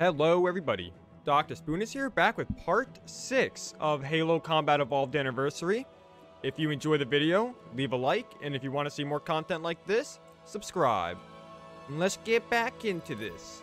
Hello, everybody. Dr. Spoon is here, back with part 6 of Halo Combat Evolved Anniversary. If you enjoy the video, leave a like, and if you want to see more content like this, subscribe. And let's get back into this.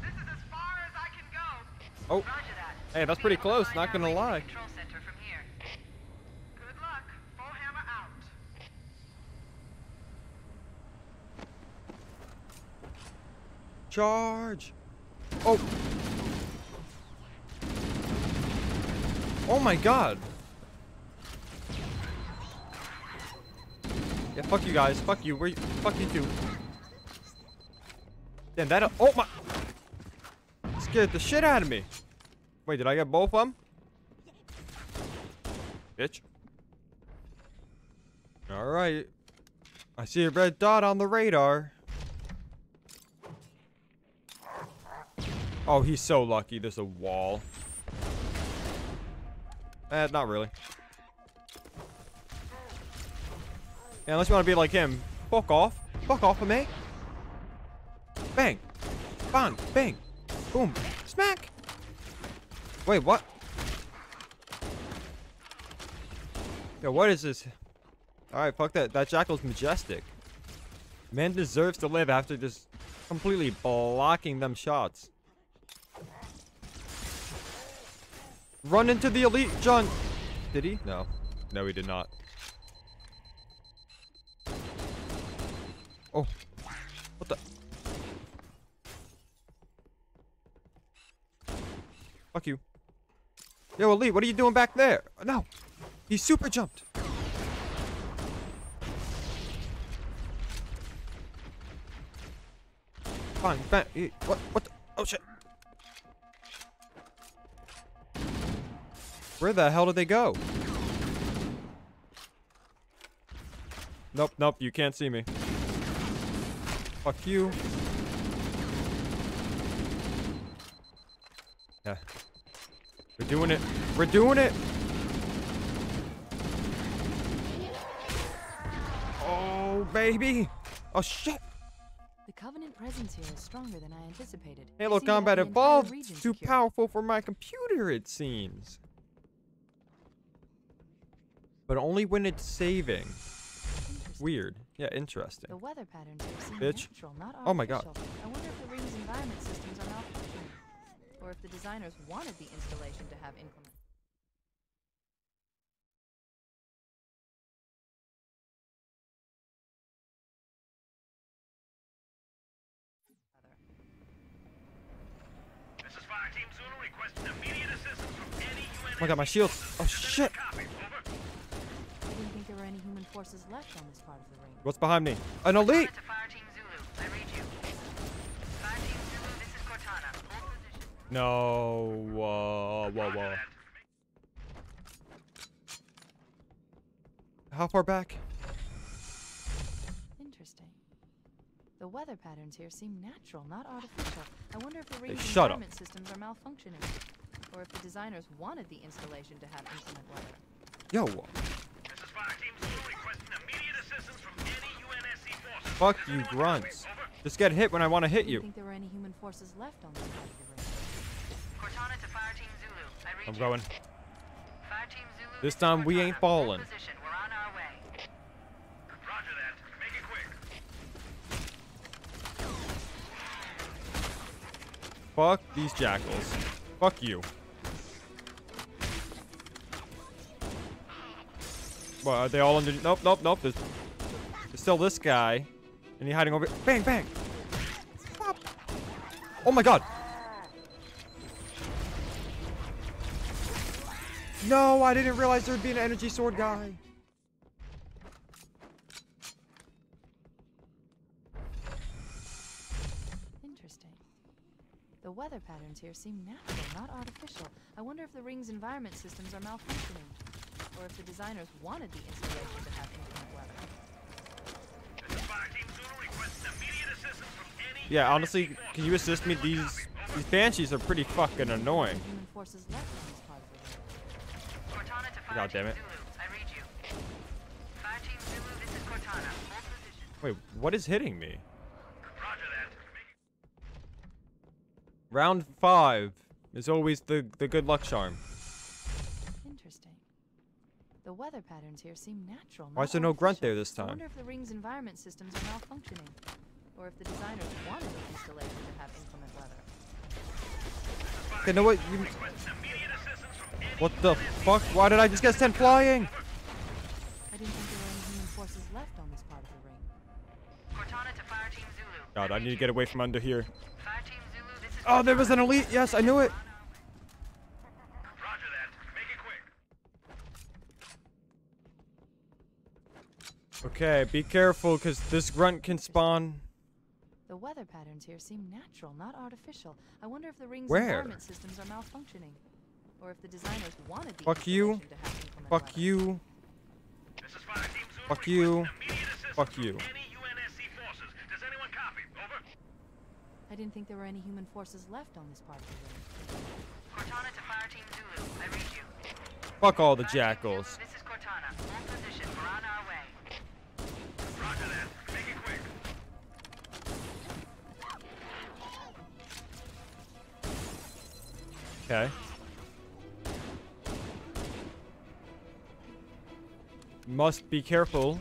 This is as far as I can go. Oh, Roger that. Hey, that's pretty close, not gonna way to the lie. Control center from here. Good luck. Foehammer out. Charge! Oh! Oh my god! Yeah, fuck you guys. Fuck you. Where you? Fuck you too. Damn, that. Oh my! Scared the shit out of me. Wait, did I get both of them? Bitch. Alright. I see a red dot on the radar. Oh, he's so lucky. There's a wall. Eh, not really. Yeah, unless you want to be like him. Fuck off. Fuck off of me. Bang. Bang. Bang. Boom. Wait, what? Yo, what is this? Alright, fuck that. That jackal's majestic. Man deserves to live after just completely blocking them shots. Run into the elite, John. Did he? No. No, he did not. Oh. What the? Fuck you. Yo, Ali, what are you doing back there? No. He super jumped. Fine, eh, What? What? The? Oh shit. Where the hell did they go? Nope, nope, you can't see me. Fuck you. Yeah. We're doing it. We're doing it. Oh, baby. Oh, shit. The Covenant presence here is stronger than I anticipated. Halo have Combat Evolved region too secured. powerful for my computer, it seems. But only when it's saving. Weird. Yeah, interesting. The weather patterns Bitch. natural, not Oh my God. I wonder if the ring's environment systems are malfunctioning, if the designers wanted the installation to have inclement. This is Fire Team Zulu requesting immediate assistance from any UN. Oh my god, my shield. Oh, shit. I didn't think there were any human forces left on this part of the ring. What's behind me? An elite. To Fire Team Zulu. I read you. Fire Team Zulu, this is Cortana. Hold position. No. Whoa, whoa, Roger whoa. How far back? Interesting. The weather patterns here seem natural, not artificial. I wonder if the ring's shut up. environment systems are malfunctioning, or if the designers wanted the installation to have inclement weather. Yo. This is Fire Team requesting immediate assistance from any UNSC forces. Fuck Does you, grunts. Just get hit when I want to hit didn't you. think there were any human forces left on this I'm you. going. Fire Team Zulu. This is time we ain't falling. We're on our way. Roger that. Make it quick. Fuck these jackals. Fuck you. Well, are they all under? Nope, nope, nope. There's, there's still this guy, and he's hiding over. Bang, bang. Pop. Oh my god. No, I didn't realize there'd be an energy sword guy. Interesting. The weather patterns here seem natural, not artificial. I wonder if the ring's environment systems are malfunctioning, or if the designers wanted the installation to have inclement weather. This is Fire Team Zulu requesting Yeah, honestly, can you assist me? These these banshees are pretty fucking annoying. Cortana. Hold position. Wait, what is hitting me? Roger that. Make Round five is always the the good luck charm. Interesting. The weather patterns here seem natural. Why is there no grunt there this I time? wonder if the ring's environment systems are malfunctioning, or if the designers wanted the installation to have inclement weather. Okay, know what? You, what the fuck? Why did I just get sent flying? I didn't think there were any human forces left on this part of the ring. Cortana to Fire Team Zulu. God, I need to get away from under here. Fire Team Zulu, this is Oh, there was an elite. Yes, I knew it. Roger that. Make it quick. Okay, be careful, cause this grunt can spawn. The weather patterns here seem natural, not artificial. I wonder if the ring's Where? environment systems are malfunctioning, or if the designers wanted the Fuck you. to have Fuck weather. you. This is Fire Team Zulu. Fuck you. requesting immediate assistance Fuck you. Any UNSC forces. Does anyone copy? Over. I didn't think there were any human forces left on this part of the ring. Cortana to Fire Team Zulu. I read you. Fuck all the Fire Team Zulu, jackals. This is Cortana. Hold position. We're on our way. Roger that. Make it quick. Okay. Must be careful.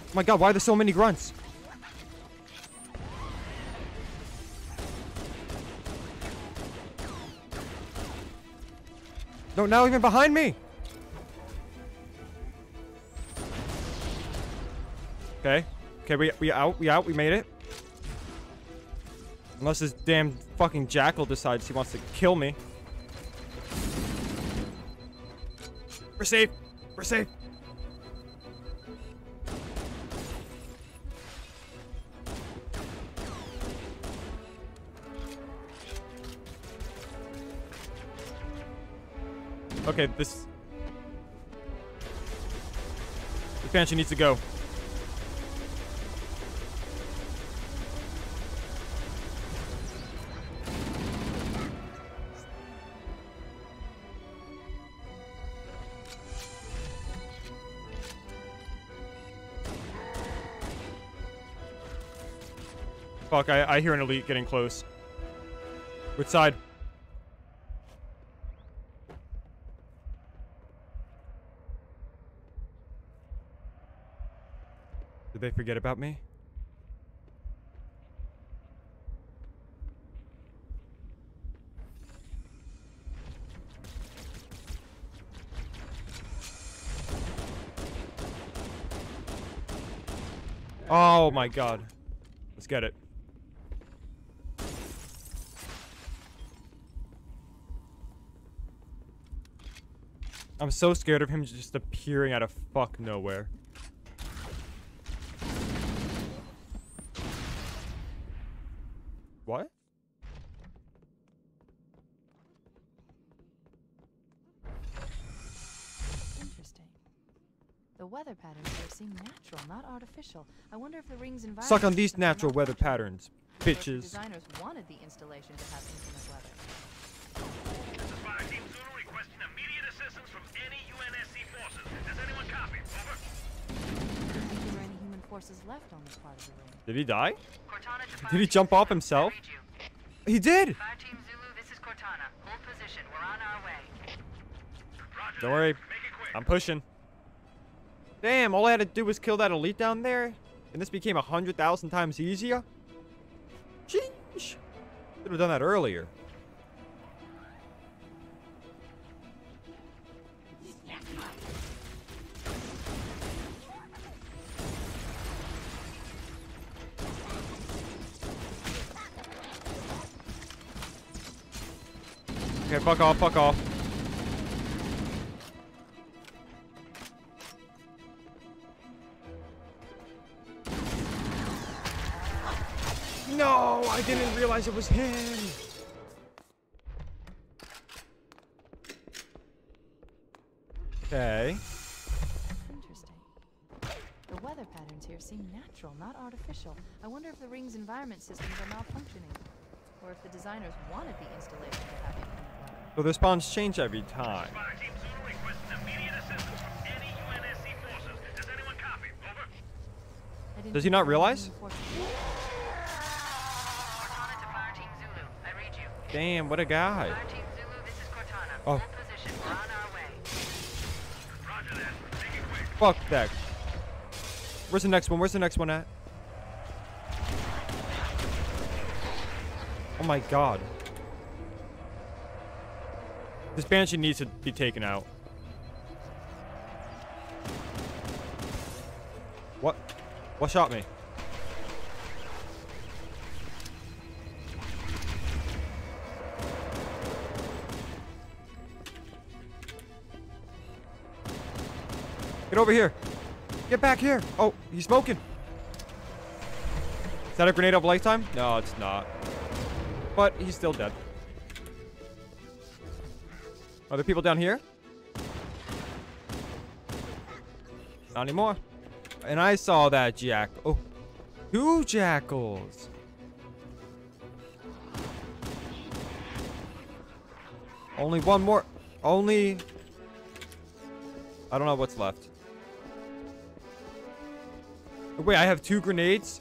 Oh my god, why are there so many grunts? No, now even behind me! Okay. Okay, we we out. We out. We made it. Unless this damn fucking jackal decides he wants to kill me. We're safe. We're safe. Okay, this The expansion needs to go. Fuck, I, I hear an elite getting close. Which side? Did they forget about me? Oh my god. Let's get it. I'm so scared of him just appearing out of fuck nowhere. What? Interesting. The weather patterns here seem natural, not artificial. I wonder if the ring's environment Suck on these natural weather patterns, bitches. designers wanted the installation to have inclement weather. This is Fire Team Zulu requesting immediate assistance from any UNSC forces. Does anyone copy? Over. I didn't think there were forces left on this part of the ring. Did he die? Cortana Did he jump off himself? I read you. He did! Fire Team Zulu, this is Cortana. Hold position. We're on our way. Roger Don't worry. Make it quick. I'm pushing. Damn, all I had to do was kill that elite down there, and this became a hundred thousand times easier? Sheesh. Should have done that earlier. Okay, fuck off, fuck off. No, I didn't realize it was him. Okay. Interesting. The weather patterns here seem natural, not artificial. I wonder if the ring's environment systems are malfunctioning. Or if the designers wanted the installation to weather. So the spawns change every time. Fire Team Zulu requesting immediate assistance from any UNSC forces. Does anyone copy? Over. I didn't Does he not realize? Human forces- Cortana to Fire Team Zulu. I read you. Damn, what a guy. Fire Team Zulu, this is Cortana. Oh. Hold position. We're on our way. Roger that. Make it quick. Fuck that. Where's the next one? Where's the next one at? Oh my god. This banshee needs to be taken out. What? What shot me? Get over here. Get back here. Oh, he's smoking. Is that a grenade of lifetime? No, it's not. But he's still dead. Are there people down here? Not anymore. And I saw that jack. Oh, two jackals. Only one more. Only. I don't know what's left. Wait, I have two grenades?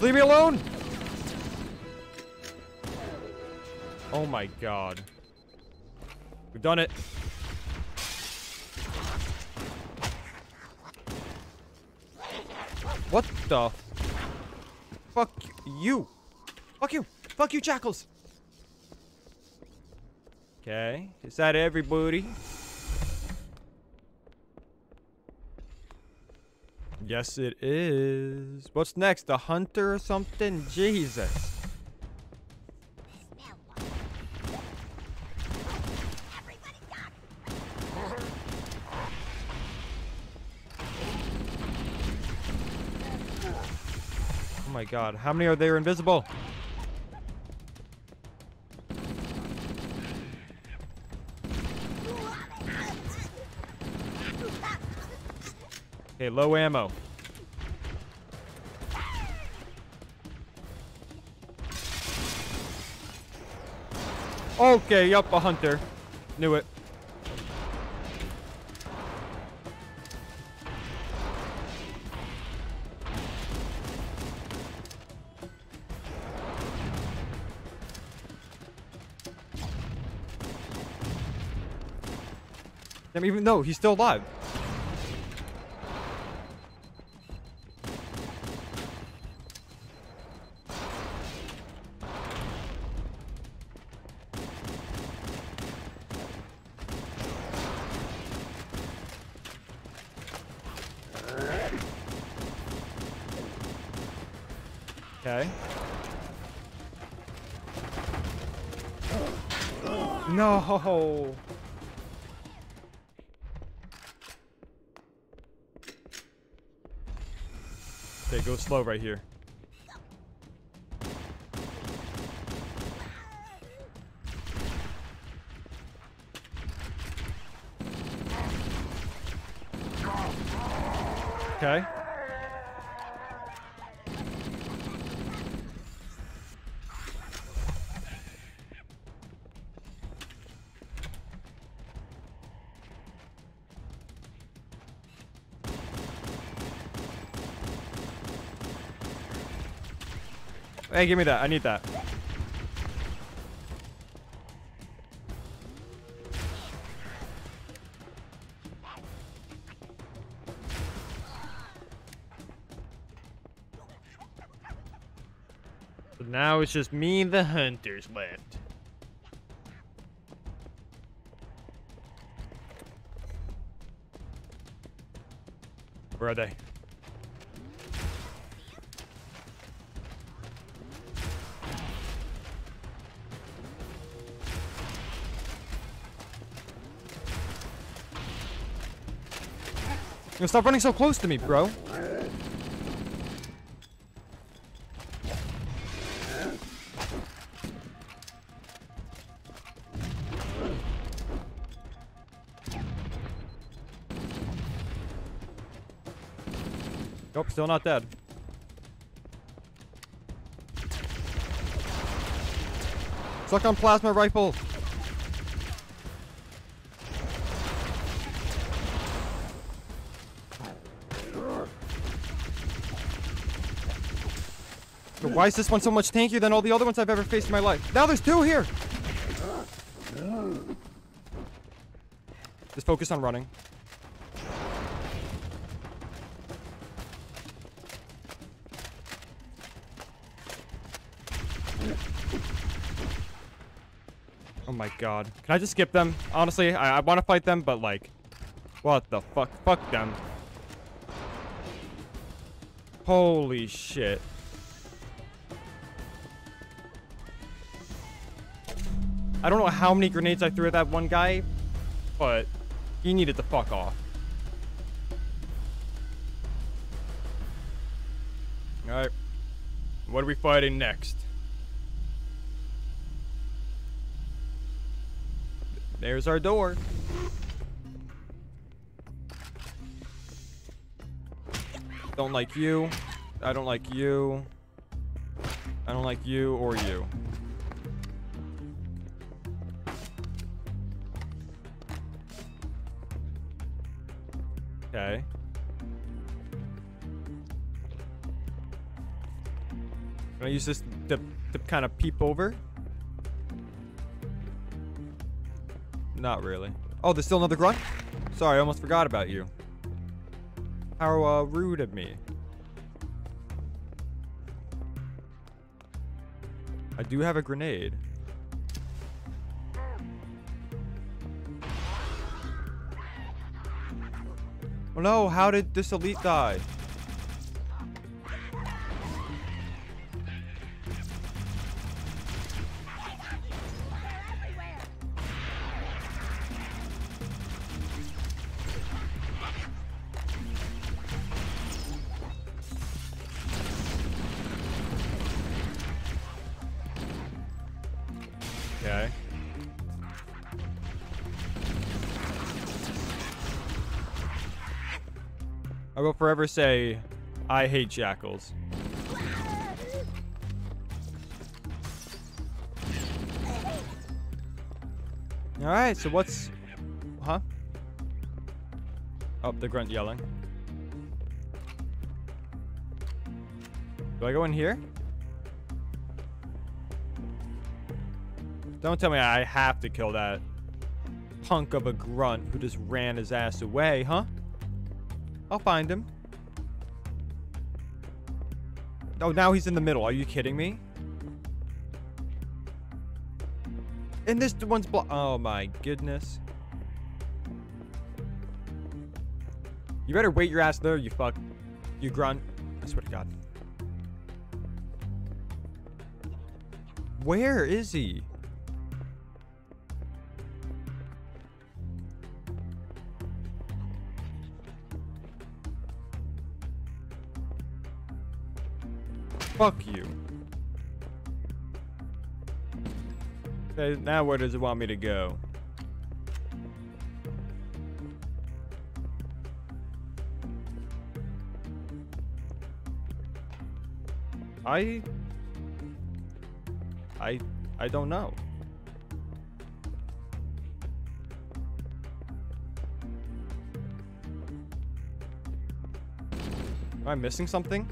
Just leave me alone! Oh my god. We've done it. What the? Fuck you. Fuck you. Fuck you, jackals. Okay. Is that everybody? Yes, it is. What's next? The hunter or something? Jesus. Oh my god. How many are there invisible? Low ammo. Okay, yup, a hunter. Knew it. Damn, even though he's still alive. Slow right here. Hey, give me that. I need that. So now it's just me and the hunters left. Where are they? Yo, stop running so close to me, bro. Nope, still not dead. Suck on plasma rifle. But Why is this one so much tankier than all the other ones I've ever faced in my life? Now there's two here! Just focus on running. Oh my god. Can I just skip them? Honestly, I, I want to fight them, but like... What the fuck? Fuck them. Holy shit. I don't know how many grenades I threw at that one guy, but he needed to fuck off. Alright. What are we fighting next? There's our door. Don't like you. I don't like you. I don't like you or you. Okay. Can I use this to, to kind of peep over? Not really. Oh, there's still another grunt? Sorry, I almost forgot about you. How uh, rude of me. I do have a grenade. Oh no, how did this elite die? Say, I hate jackals. Alright, so what's... Huh? Oh, the grunt yelling. Do I go in here? Don't tell me I have to kill that punk of a grunt who just ran his ass away, huh? I'll find him. Oh, now he's in the middle. Are you kidding me? And this one's blo- Oh my goodness. You better wait your ass there, you fuck. You grunt. I swear to God. Where is he? Fuck you. Okay, now where does it want me to go? I... I... I don't know. Am I missing something?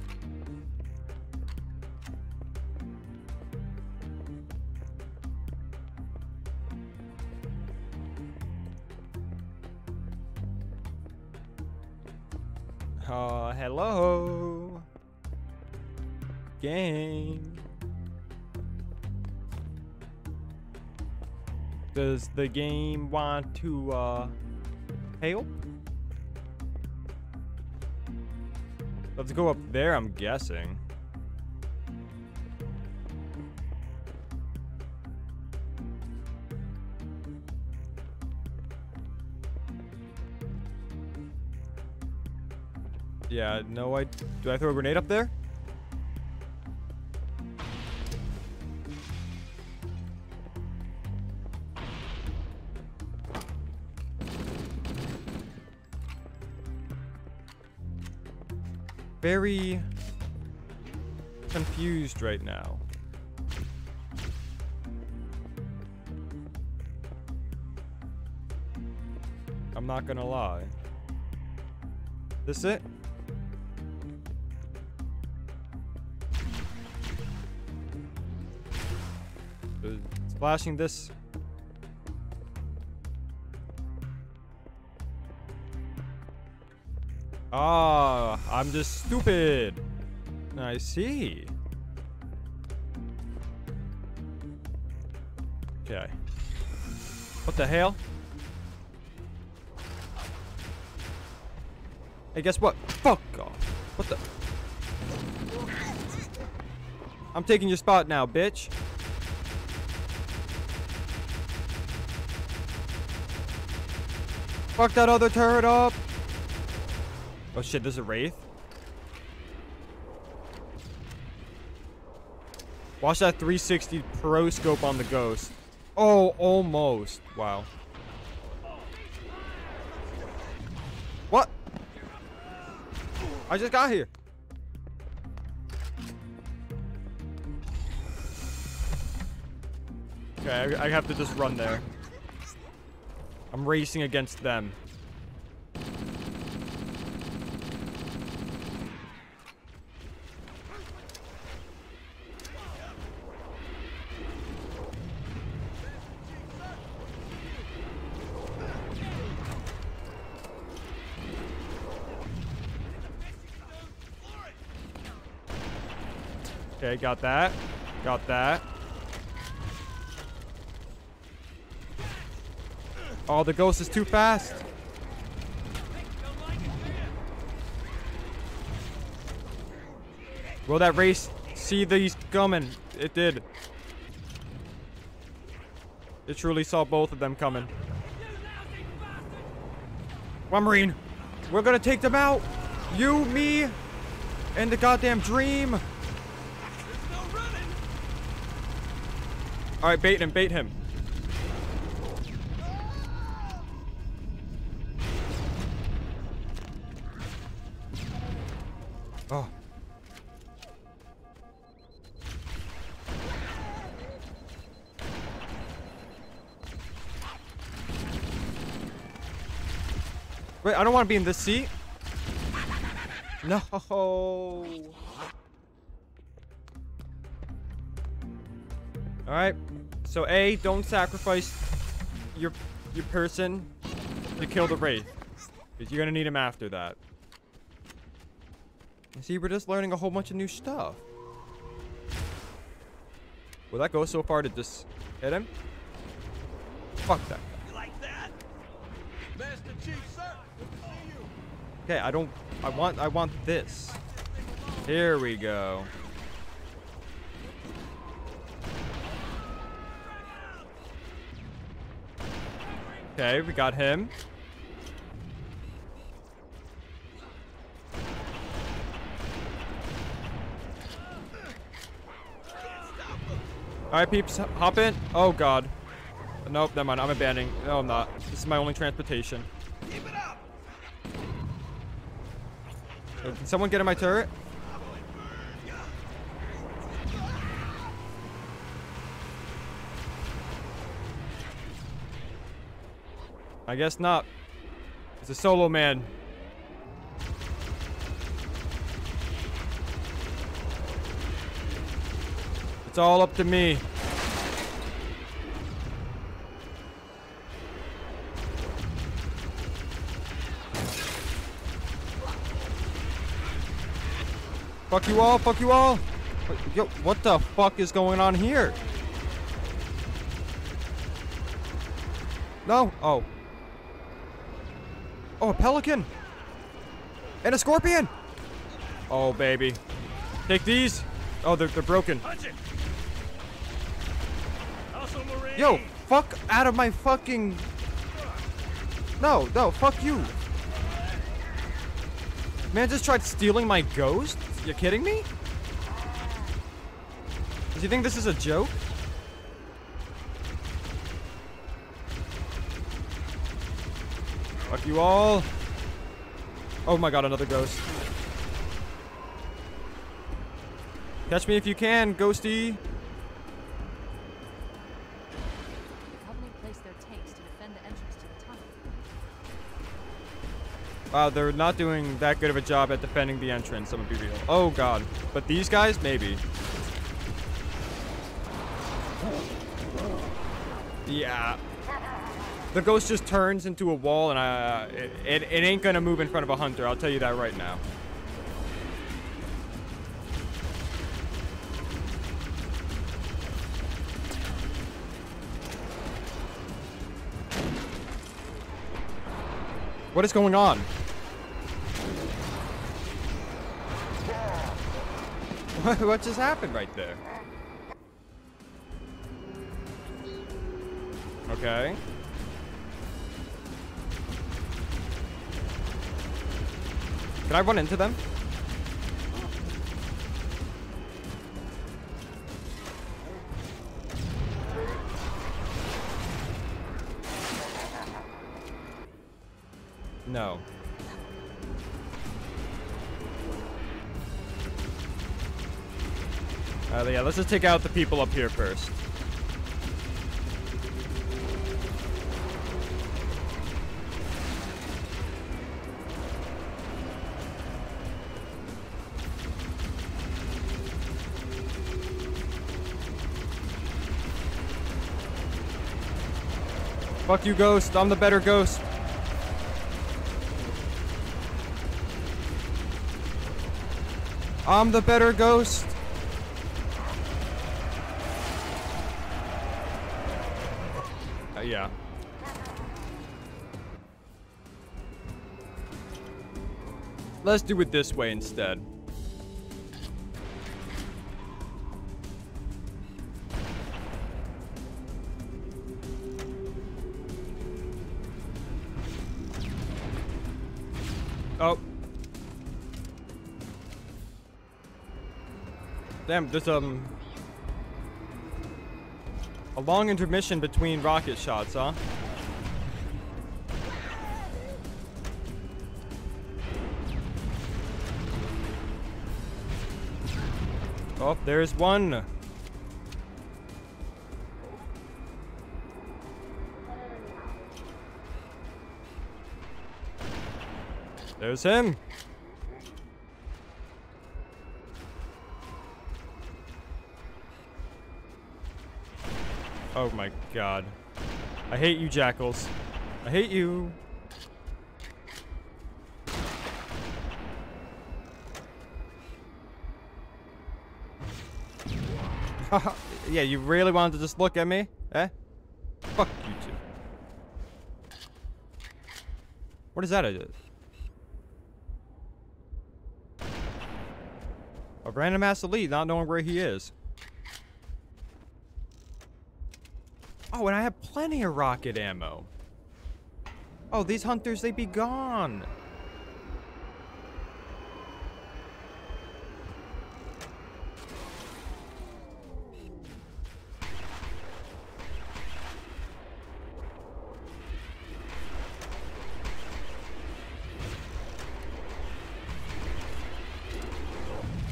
Hello? Game. Does the game want to, uh, help? Let's go up there, I'm guessing. Yeah, no, I... Do I throw a grenade up there? Very confused right now. I'm not gonna lie. This it? Uh, Splashing this. Ah, I'm just stupid. I see. Okay. What the hell? Hey, guess what? Fuck off. What the? I'm taking your spot now, bitch. Fuck that other turret up. Oh shit, there's a Wraith. Watch that 360 pro scope on the ghost. Oh, almost. Wow. What? I just got here. Okay, I, I have to just run there. I'm racing against them. Okay, got that. Got that. Oh, the ghost is too fast. Will that Wraith see these coming? It did. It truly saw both of them coming. One Marine. We're gonna take them out. You, me, and the goddamn dream. All right, bait him, bait him. Want to be in this seat. No. All right. So A, don't sacrifice your your person to kill the wraith, because you're gonna need him after that. See, we're just learning a whole bunch of new stuff. Will that go so far to just hit him? Fuck that. Okay, I don't. I want. I want this. Here we go. Okay, we got him. Alright, peeps, hop in. Oh, God. Nope, never mind. I'm abandoning. No, I'm not. This is my only transportation. Can someone get in my turret? I guess not. It's a solo man. It's all up to me. Fuck you all, fuck you all. Yo, what the fuck is going on here? No, oh. Oh, a pelican. And a scorpion. Oh, baby. Take these. Oh, they're, they're broken. Punch it. Also, Marine. Yo, fuck out of my fucking... No, no, fuck you. Man just tried stealing my ghost? You kidding me? Does you think this is a joke? Fuck you all. Oh my god, another ghost. Catch me if you can, ghosty. Wow, they're not doing that good of a job at defending the entrance, I'm gonna be real. Oh god. But these guys, maybe. Yeah. The ghost just turns into a wall and uh, it, it, it ain't gonna move in front of a hunter, I'll tell you that right now. What is going on? What, just happened right there? Okay. Can I run into them? Yeah, let's just take out the people up here first. Fuck you, Ghost. I'm the better Ghost. I'm the better Ghost. Yeah. Let's do it this way instead. Oh. Damn, there's um long intermission between rocket shots, huh? Oh, there's one. There's him. Oh my god. I hate you, jackals. I hate you. yeah, you really wanted to just look at me? Eh? Fuck you two. What is that? A, a random ass elite not knowing where he is. Oh, and I have plenty of rocket ammo. Oh, these hunters, they be gone.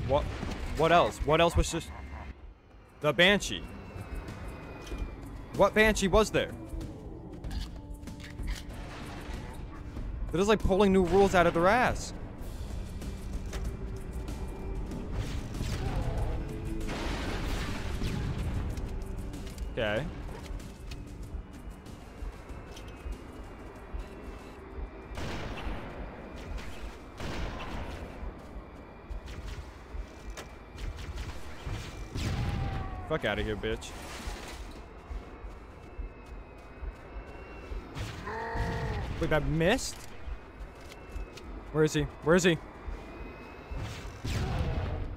What? What else? What else was just... The Banshee. What Banshee was there? They're like pulling new rules out of their ass. Okay. Fuck out of here, bitch. Wait, that missed? Where is he? Where is he?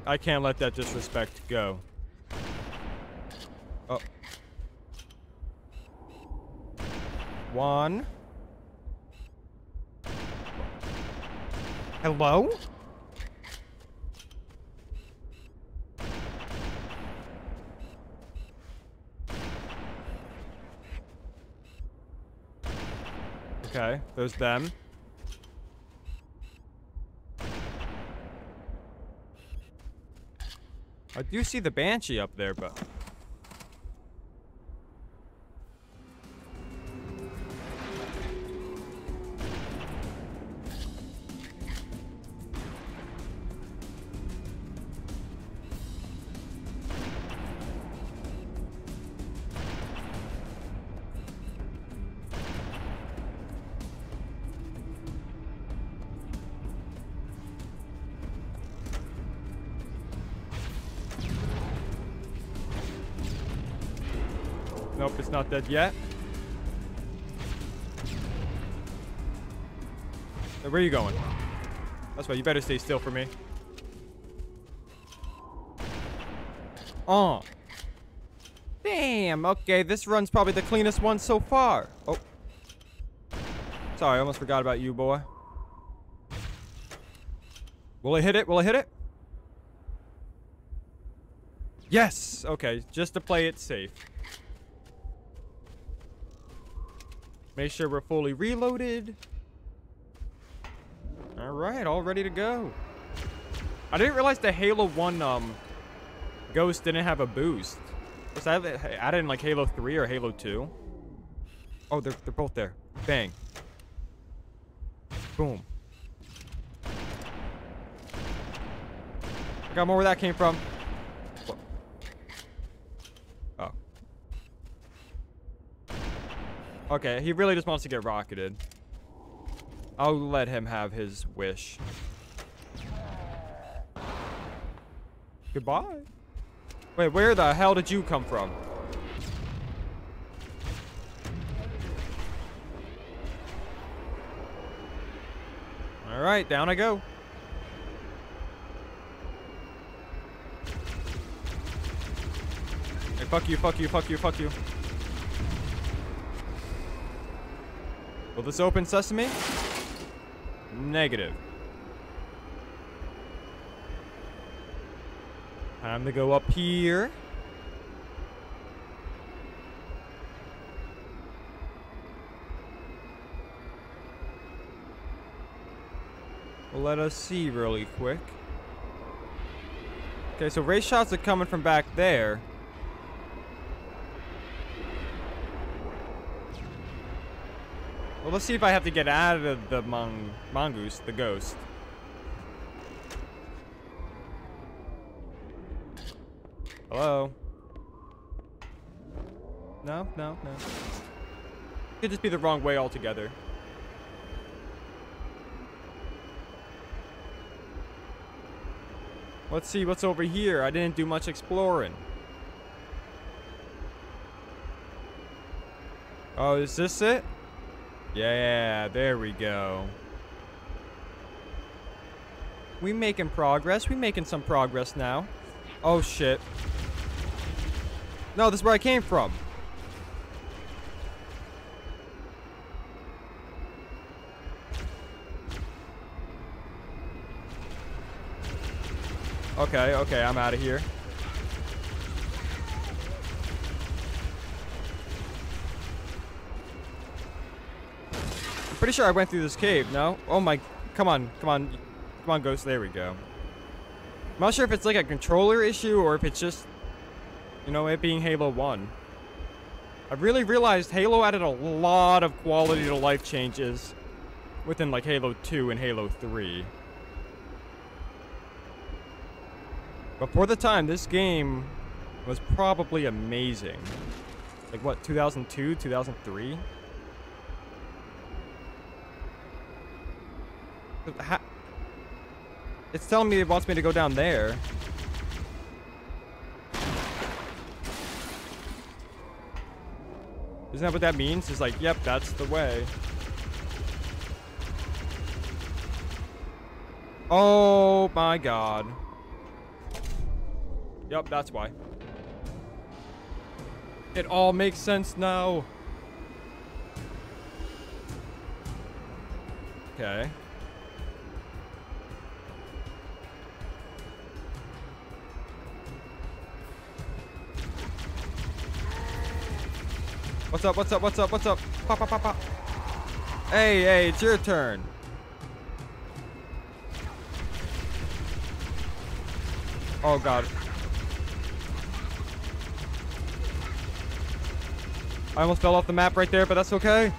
I can't let that disrespect go. Oh. One. Hello? Okay, there's them. I do see the Banshee up there, but... dead yet. Where are you going? That's why you better stay still for me. Oh. Damn, okay, this run's probably the cleanest one so far. Oh. Sorry, I almost forgot about you, boy. Will I hit it? Will I hit it? Yes! Okay, just to play it safe. Make sure we're fully reloaded. All right, all ready to go. I didn't realize the Halo 1 um, Ghost didn't have a boost. Was that added in like Halo 3 or Halo 2? Oh, they're, they're both there. Bang. Boom. I got more where that came from. Wha- Oh. Okay, he really just wants to get rocketed. I'll let him have his wish. Goodbye. Wait, where the hell did you come from? Alright, down I go. Hey, fuck you, fuck you, fuck you, fuck you. Will this open sesame? Negative. Time to go up here. Let us see really quick. Okay, so ray shots are coming from back there. Well, let's see if I have to get out of the mon mongoose, the ghost. Hello? No, no, no. Could just be the wrong way altogether. Let's see what's over here. I didn't do much exploring. Oh, is this it? Yeah, there we go. We making progress. We making some progress now. Oh shit. No, this is where I came from. Okay, okay, I'm out of here. Pretty sure I went through this cave, no? Oh my, come on, come on, come on, ghost, there we go. I'm not sure if it's like a controller issue or if it's just, you know, it being Halo 1. I really realized Halo added a lot of quality to life changes within like Halo 2 and Halo 3. But for the time, this game was probably amazing. Like what, 2002, 2003? It's telling me it wants me to go down there. Isn't that what that means? It's like, yep, that's the way. Oh my god. Yep, that's why. It all makes sense now. Okay. What's up? What's up? What's up? What's up? Pop, pop, pop, pop. Hey, hey, it's your turn. Oh god. I almost fell off the map right there, but that's okay.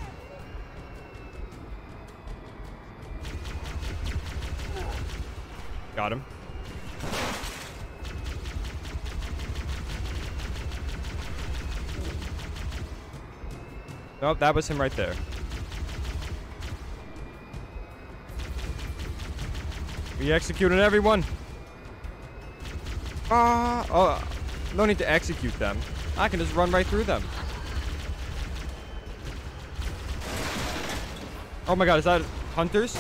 Nope, that was him right there. We executed everyone. Ah, oh, no need to execute them. I can just run right through them. Oh my god, is that hunters?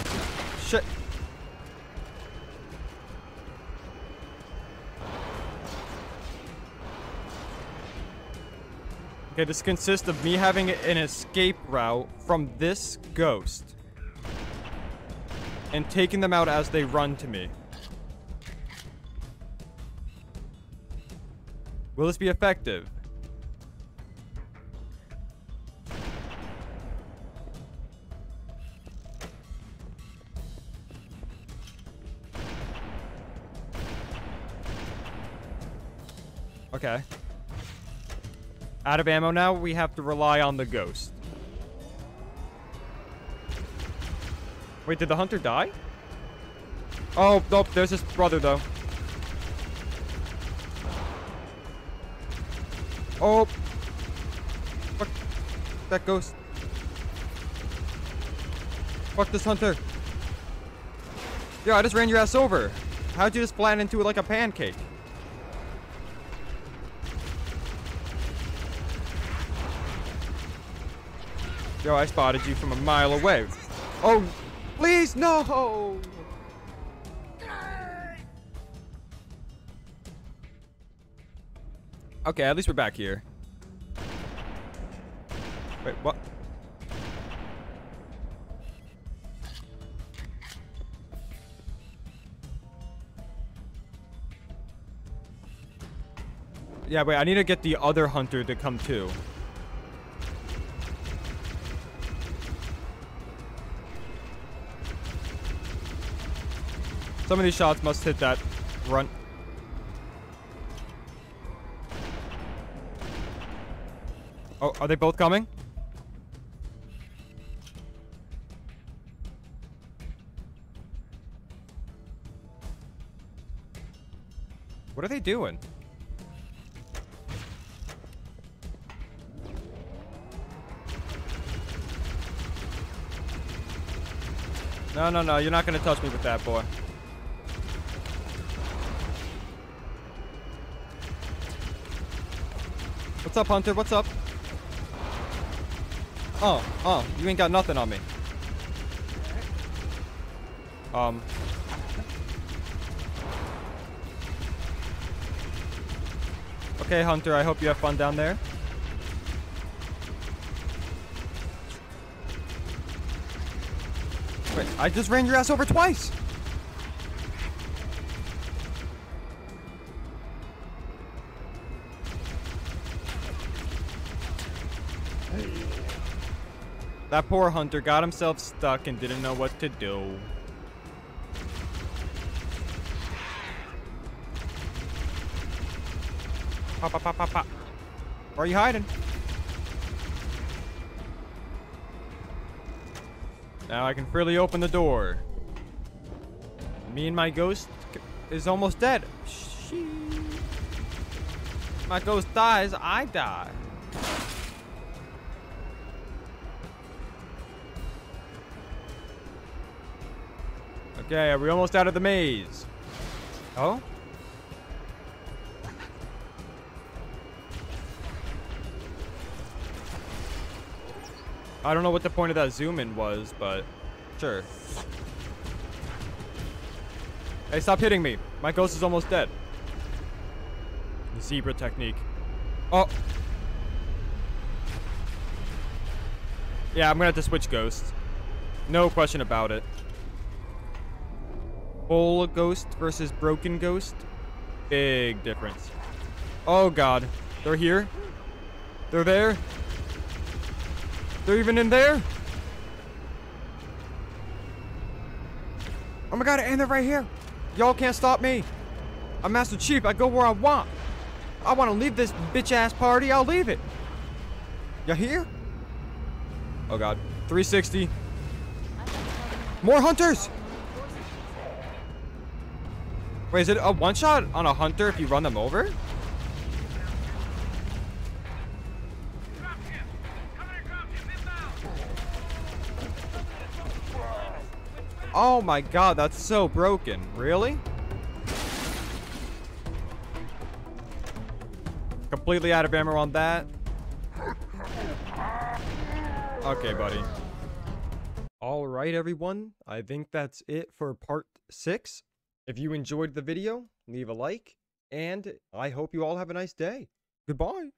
Okay, this consists of me having an escape route from this ghost. And taking them out as they run to me. Will this be effective? Okay. Out of ammo now, we have to rely on the ghost. Wait, did the hunter die? Oh, nope, there's his brother, though. Oh! Fuck that ghost. Fuck this hunter. Yo, I just ran your ass over. How'd you just flatten into like a pancake? Yo, I spotted you from a mile away. Oh, please, no! Okay, at least we're back here. Wait, what? Yeah, wait, I need to get the other hunter to come too. Some of these shots must hit that front. Oh, are they both coming? What are they doing? No, no, no. You're not to touch me with that, boy. What's up, Hunter? What's up? Oh, oh, you ain't got nothing on me. Um. Okay, Hunter, I hope you have fun down there. Wait, I just ran your ass over twice! That poor hunter got himself stuck and didn't know what to do. Pop, pop, pop, pop, pop. Where are you hiding? Now I can freely open the door. Me and my ghost is almost dead. Shee. My ghost dies, I die. Okay, are we almost out of the maze? Oh? I don't know what the point of that zoom in was, but sure. Hey, stop hitting me. My ghost is almost dead. The zebra technique. Oh. Yeah, I'm gonna have to switch ghosts. No question about it. Full ghost versus broken ghost. Big difference. Oh god. They're here. They're there. They're even in there? Oh my god, and they're right here. Y'all can't stop me. I'm Master Chief. I go where I want. I want to leave this bitch ass party. I'll leave it. You here? Oh god. 360. More hunters! Wait, is it a one shot on a hunter if you run them over? Oh my god, that's so broken. Really? Completely out of ammo on that. Okay, buddy. Alright, everyone. I think that's it for part 6. If you enjoyed the video, leave a like. And I hope you all have a nice day. Goodbye.